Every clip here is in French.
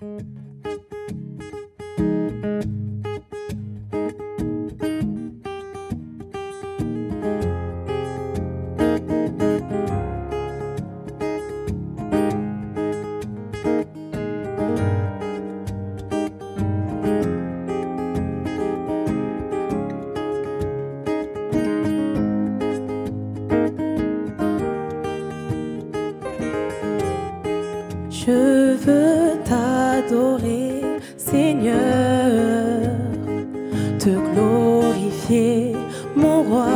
Je t'adorer, Seigneur, te glorifier, mon roi.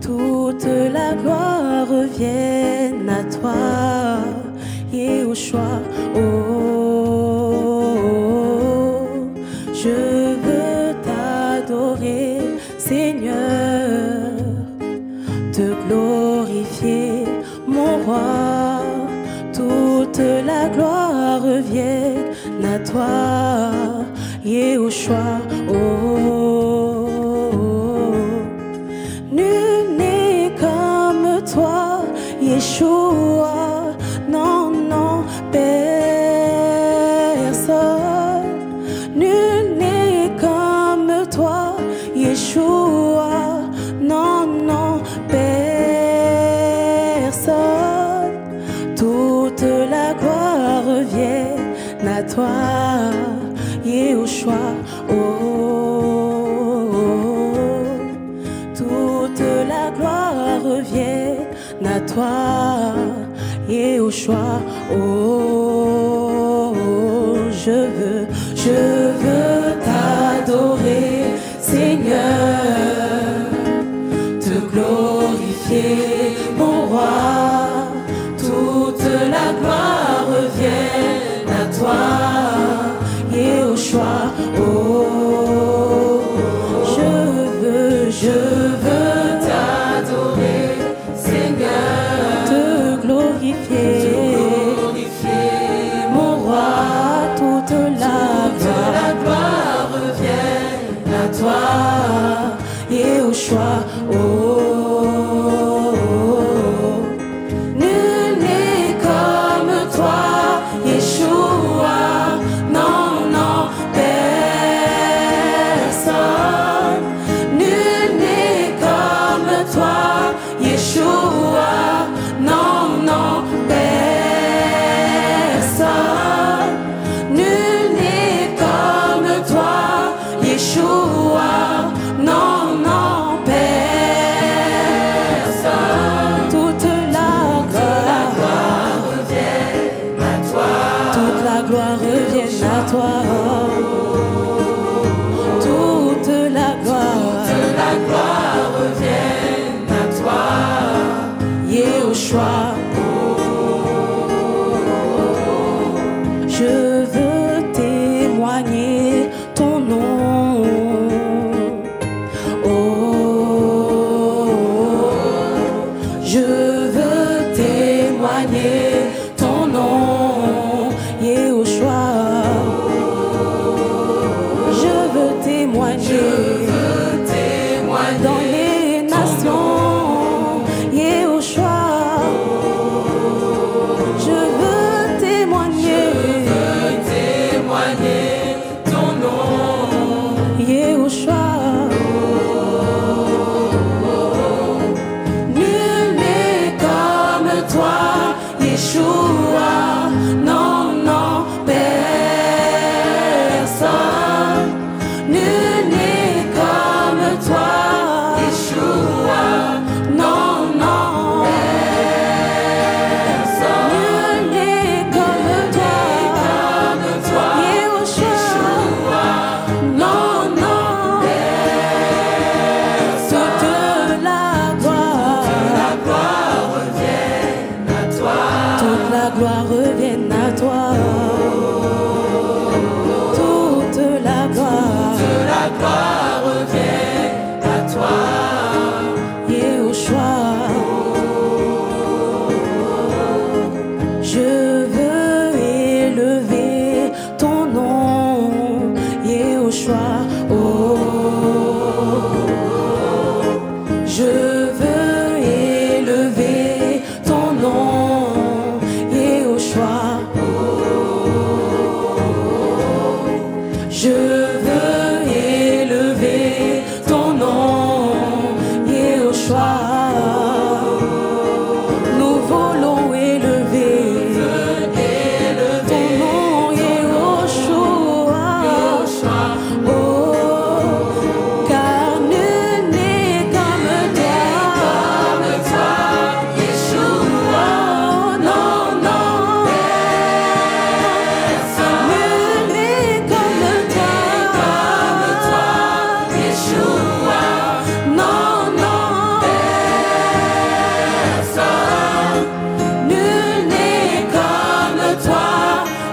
Toute la gloire revienne à toi, et au choix. Revienne à toi, Yeshua. Oh, nul n'est comme toi, Yeshua. Non, non, personne. Toi, Yeshua. Oh, toute la gloire revient à toi, Yeshua. Oh, je veux, je veux à toi, Yeshua. Oh, gloire revient à toi.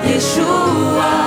Yeshua.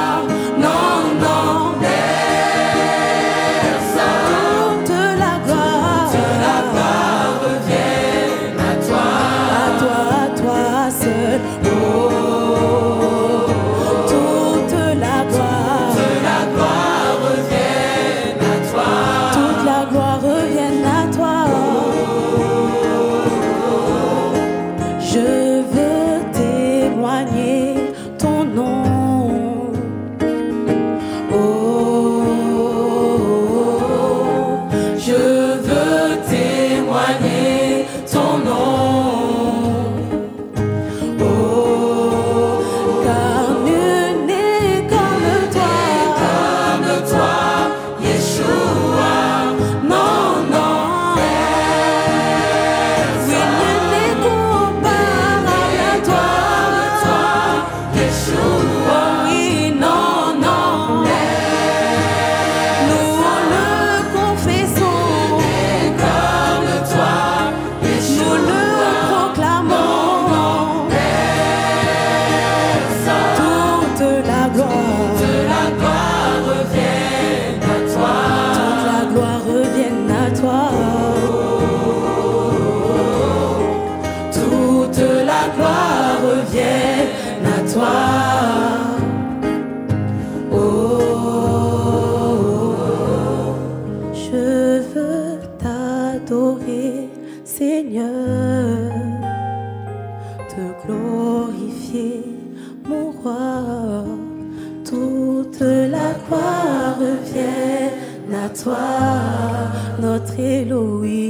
Toute la gloire revient à toi, notre Elohim.